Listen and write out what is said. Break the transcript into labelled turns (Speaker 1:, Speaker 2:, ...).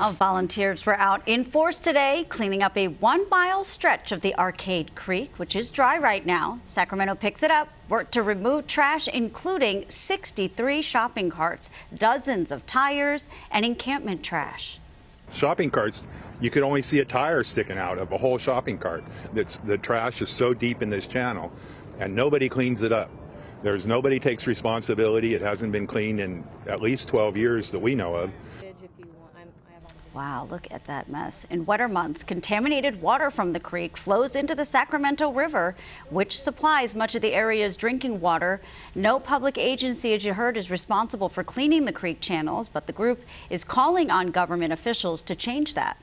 Speaker 1: Uh, volunteers were out in force today cleaning up a one mile stretch of the Arcade Creek, which is dry right now. Sacramento picks it up, worked to remove trash, including 63 shopping carts, dozens of tires, and encampment trash.
Speaker 2: Shopping carts, you could only see a tire sticking out of a whole shopping cart. That's, the trash is so deep in this channel, and nobody cleans it up. There's nobody takes responsibility. It hasn't been cleaned in at least 12 years that we know of.
Speaker 1: Wow, look at that mess. In wetter months, contaminated water from the creek flows into the Sacramento River, which supplies much of the area's drinking water. No public agency, as you heard, is responsible for cleaning the creek channels, but the group is calling on government officials to change that.